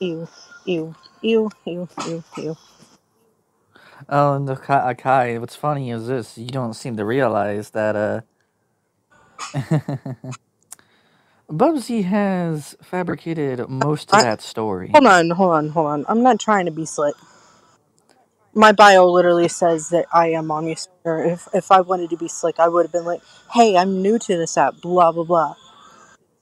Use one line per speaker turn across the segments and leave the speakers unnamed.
Ew, ew, ew, ew, ew, ew.
Oh, no, Kai, uh, what's funny is this. You don't seem to realize that, uh... Bubsy has fabricated most of
I,
that story.
hold on, hold on, hold on. I'm not trying to be slick. My bio literally says that I am Mommy Stoner. If if I wanted to be slick, I would have been like, "Hey, I'm new to this app, blah blah blah."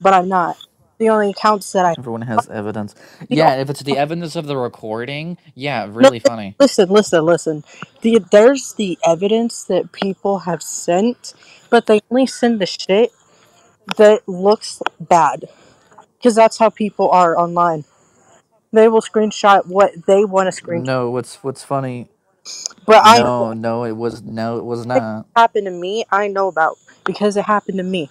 But I'm not. The only accounts that I
Everyone has evidence. Yeah, if it's the evidence of the recording, yeah, really funny.
Listen, listen, listen. The, there's the evidence that people have sent, but they only send the shit that looks bad. Because that's how people are online. They will screenshot what they want to screenshot.
No, what's what's funny?
But I
No, no, it was no, it was not.
happened to me, I know about because it happened to me.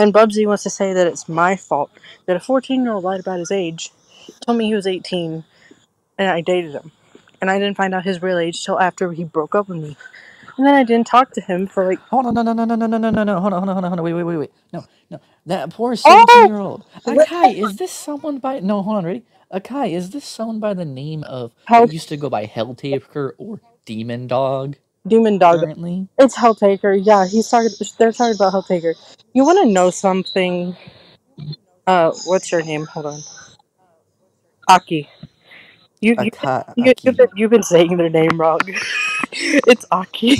And Bubsy wants to say that it's my fault that a 14 year old lied about his age, told me he was 18, and I dated him. And I didn't find out his real age till after he broke up with me. And then I didn't talk to him for like.
Hold on, no, no, no, no, no, no, no, no, no, hold on, hold on, hold on, hold on, wait, wait, wait, wait. No, no, that poor 17 year old. Akai, is this someone by. No, hold on, ready? Akai, is this someone by the name of.
Hell-
used to go by Helltaker or Demon Dog
Demon Dog.
currently?
It's Helltaker. Yeah, he's talking. They're talking about Helltaker. You want to know something? Uh, what's your name? Hold on. Aki. You, you,
Akai.
you,
Aki.
you've, been, you've been saying their name wrong. it's Aki.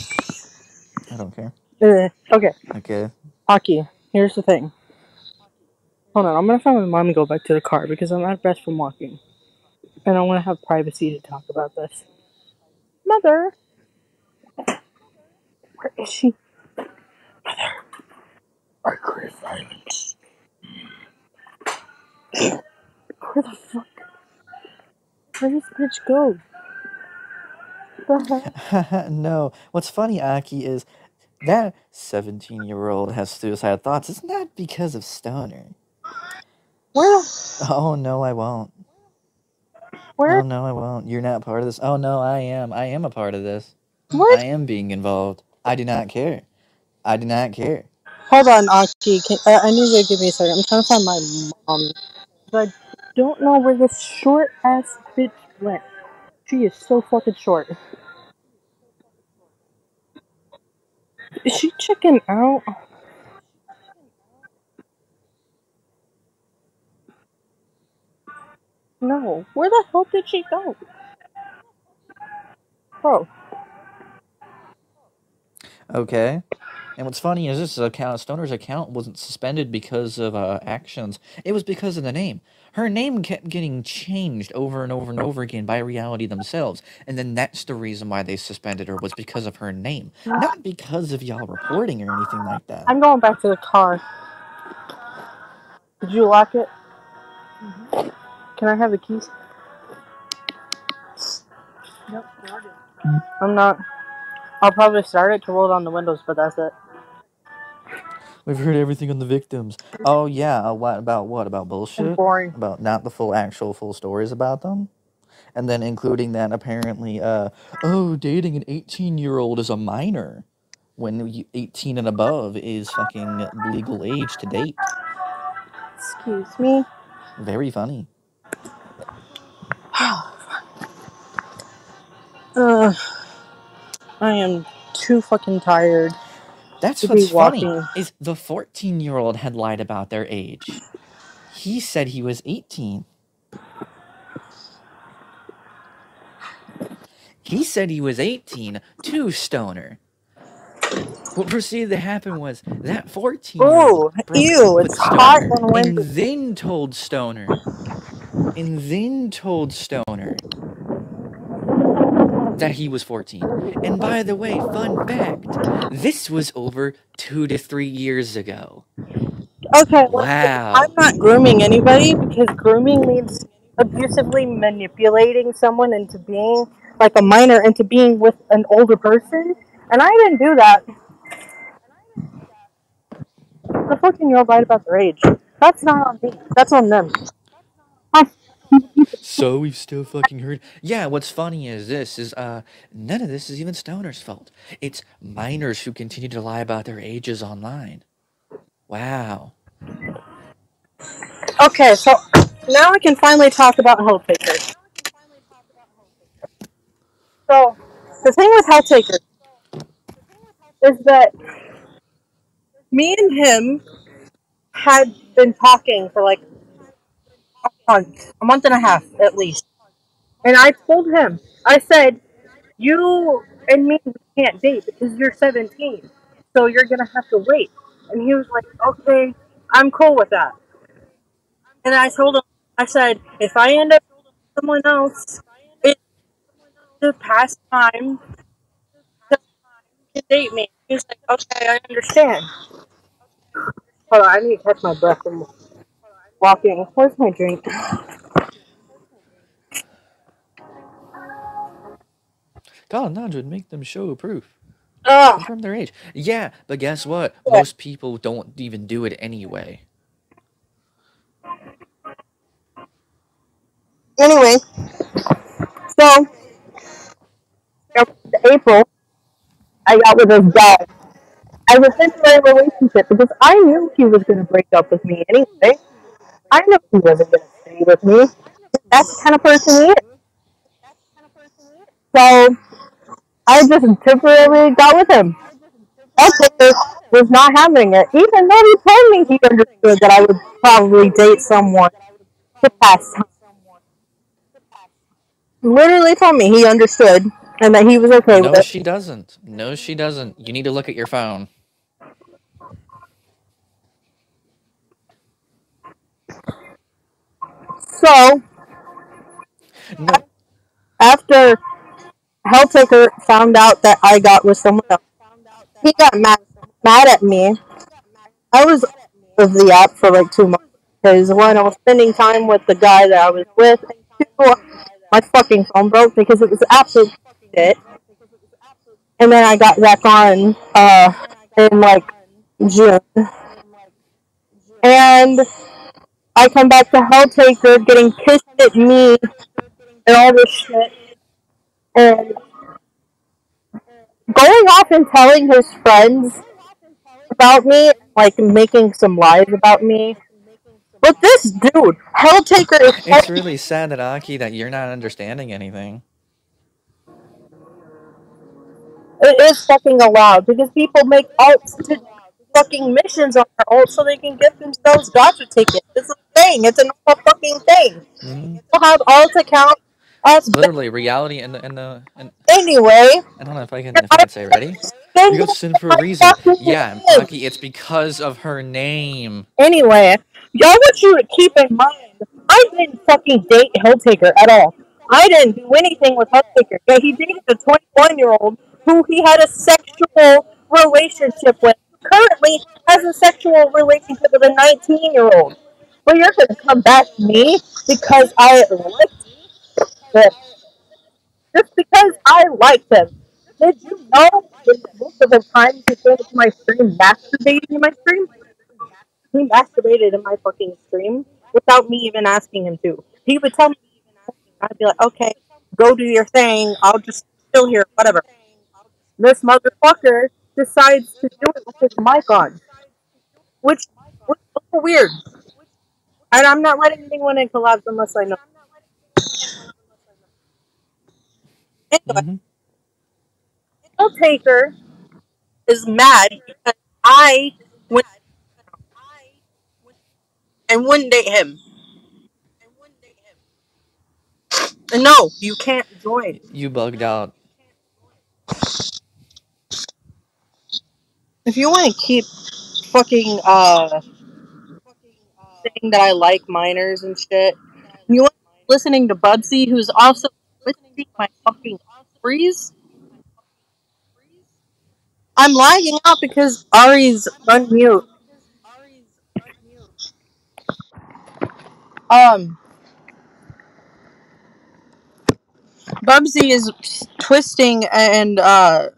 I don't care.
Uh, okay,
Okay.
Aki. Here's the thing. Hold on, I'm gonna find my mom and go back to the car because I'm out of breath from walking, and I want to have privacy to talk about this. Mother, where is she? Mother, I crave violence. Where the fuck? Where does bitch go?
No. What's funny, Aki, is that 17 year old has suicidal thoughts. It's not that because of Stoner.
Where?
Oh, no, I won't.
Where?
Oh, no, I won't. You're not part of this. Oh, no, I am. I am a part of this.
What?
I am being involved. I do not care. I do not care.
Hold on, Aki. Can, I, I need you to give me a second. I'm trying to find my mom. But I don't know where this short ass bitch went. She is so fucking short. Is she checking out? No. Where the hell did she go? Bro,
Okay. And what's funny is this account, Stoner's account wasn't suspended because of uh, actions. It was because of the name. Her name kept getting changed over and over and over again by reality themselves. And then that's the reason why they suspended her was because of her name. Not because of y'all reporting or anything like that.
I'm going back to the car. Did you lock it? Can I have the keys?
Nope.
I'm not. I'll probably start it to roll down the windows, but that's it.
We've heard everything on the victims. Oh yeah, uh, what about what about
And
bullshit?
boring.
About not the full actual full stories about them, and then including that apparently, uh, oh, dating an eighteen-year-old is a minor, when you, eighteen and above is fucking legal age to date.
Excuse me.
Very funny.
Uh, I am too fucking tired.
That's what's funny is the fourteen-year-old had lied about their age. He said he was eighteen. He said he was 18 to Stoner. What proceeded to happen was that 14 year
Oh,
old
ew, it's hot
Stoner
on
and then told Stoner and then told Stoner that he was 14. And by the way, fun fact, this was over two to three years ago.
Okay,
Wow.
I'm not grooming anybody because grooming means abusively manipulating someone into being like a minor into being with an older person, and I didn't do that. The 14 year old lied about their age. That's not on me. That's on them.
So we've still fucking heard. Yeah, what's funny is this is uh none of this is even Stoner's fault. It's minors who continue to lie about their ages online. Wow.
Okay, so now I can finally talk about Helltaker. So the thing with Helltaker is that me and him had been talking for like month, a month and a half at least. And I told him, I said, you and me can't date because you're 17, so you're gonna have to wait. And he was like, okay, I'm cool with that. And I told him, I said, if I end up with someone else, it's the past time to date me. He was like, okay, I understand. Hold on, I need to catch my breath walking. Where's my drink?
God, Nudge would make them show proof.
Ugh.
Confirm their age. Yeah, but guess what?
Yeah.
Most people don't even do it anyway.
Anyway, so in April, I got with this guy. I was in a relationship because I knew he was going to break up with me anyway. I know he wasn't going to stay with me. That's the kind of person he is. So I just temporarily got with him. Helltaker was not having it, even though he told me he understood that I would probably date someone to pass time. Literally told me he understood and that he was okay
No,
with it.
No, she doesn't. No, she doesn't. You need to look at your phone.
So
No,
after Helltaker found out that I got with someone else, he got mad mad at me. I was of the app for like two months because one, I was spending time with the guy that I was with, and two, my fucking phone broke because it was absolute shit. And then I got back on uh, in like June, and I come back to Helltaker getting pissed at me and all this shit, and going off and telling his friends about me, like making some lies about me. But this dude, Helltaker, is
it's really sad that Aki that you're not understanding anything.
it is fucking allowed because people make do fucking missions on their alt so they can get themselves gacha tickets. It's a thing. It's a normal fucking thing.
hmm
People have alt accounts. Us
Literally, reality and the and the and
anyway.
I don't know if I can if I can say ready. You got sin for a reason. Yeah. Aki, it's because of her name.
Anyway, y'all want you to keep in mind, I didn't fucking date Helltaker at all. I didn't do anything with Helltaker. Yeah, he dated a 21 year old who he had a sexual relationship with. Currently has a sexual relationship with a 19 year old. But you're gonna come back to me because I liked him. Just because I liked him. Did you know that most of the time he came to my stream masturbating in my stream? He masturbated in my fucking stream without me even asking him to. He would tell me, I'd be like, okay, go do your thing. I'll just chill here, whatever. This motherfucker decides to do it with his mic on, which was a little weird. And I'm not letting anyone in collabs unless I know. Anyway,
hmm
Taker is mad because I went and wouldn't date him. And no, you can't join.
You bugged out.
If you want to keep fucking uh saying that I like minors and shit, you want listening to Bubsy, who's also listening my fucking stories. I'm lagging out because Ari's unmute. Um, Bubsy is twisting and uh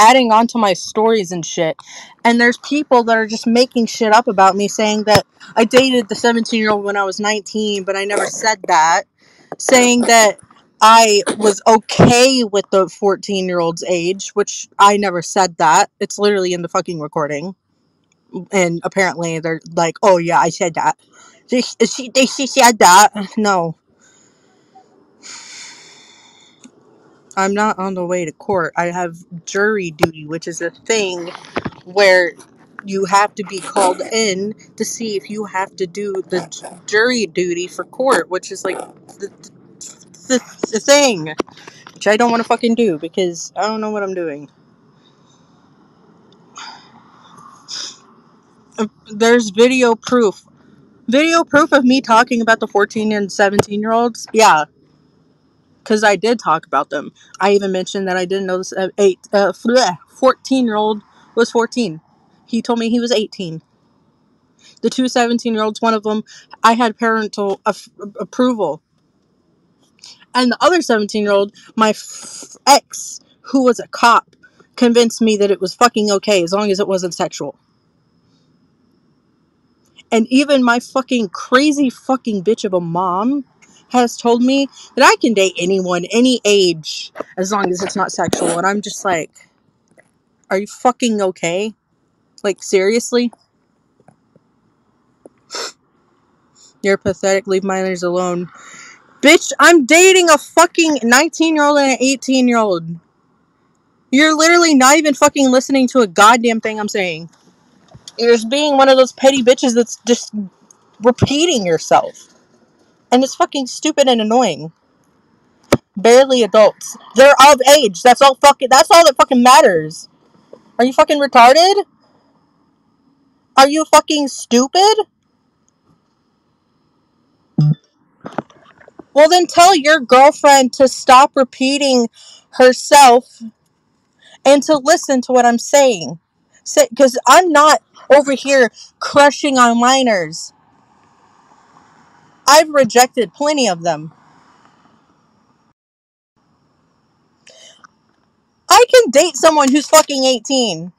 adding on to my stories and shit. And there's people that are just making shit up about me saying that I dated the 17 year old when I was 19, but I never said that. Saying that I was okay with the 14 year old's age, which I never said that. It's literally in the fucking recording. and apparently they're like, "Oh yeah, I said that." She, she, they, she said that. No, I'm not on the way to court. I have jury duty, which is a thing where you have to be called in to see if you have to do the j- jury duty for court, which is like the, the, the thing, which I don't want to fucking do because I don't know what I'm doing. There's video proof. Video proof of me talking about the 14 and 17 year olds? Yeah, because I did talk about them. I even mentioned that I didn't know this uh, eight, uh, 14 year old was 14. He told me he was 18. The two 17 year olds, one of them, I had parental af- approval. And the other 17 year old, my f- ex, who was a cop, convinced me that it was fucking okay as long as it wasn't sexual. And even my fucking crazy fucking bitch of a mom has told me that I can date anyone, any age, as long as it's not sexual. And I'm just like, are you fucking okay? Like, seriously? You're pathetic. Leave minors alone. Bitch, I'm dating a fucking 19 year old and an 18 year old. You're literally not even fucking listening to a goddamn thing I'm saying. You're just being one of those petty bitches that's just repeating yourself. And it's fucking stupid and annoying. Barely adults. They're of age. That's all fucking that's all that fucking matters. Are you fucking retarded? Are you fucking stupid? Well then tell your girlfriend to stop repeating herself and to listen to what I'm saying. Because I'm not over here crushing on minors. I've rejected plenty of them. I can date someone who's fucking 18.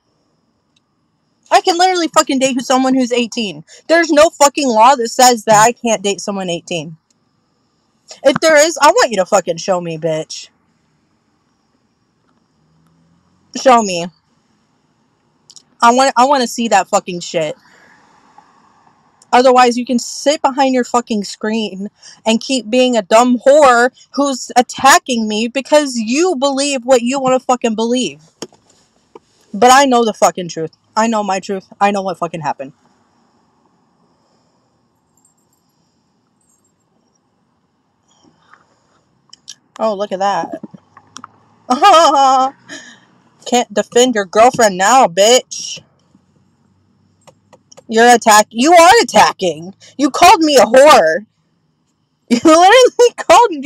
I can literally fucking date someone who's 18. There's no fucking law that says that I can't date someone 18. If there is, I want you to fucking show me, bitch. Show me. I want I want to see that fucking shit. Otherwise, you can sit behind your fucking screen and keep being a dumb whore who's attacking me because you believe what you want to fucking believe. But I know the fucking truth. I know my truth. I know what fucking happened. Oh, look at that. Can't defend your girlfriend now, bitch. You're attack. You are attacking. You called me a whore. You literally called me.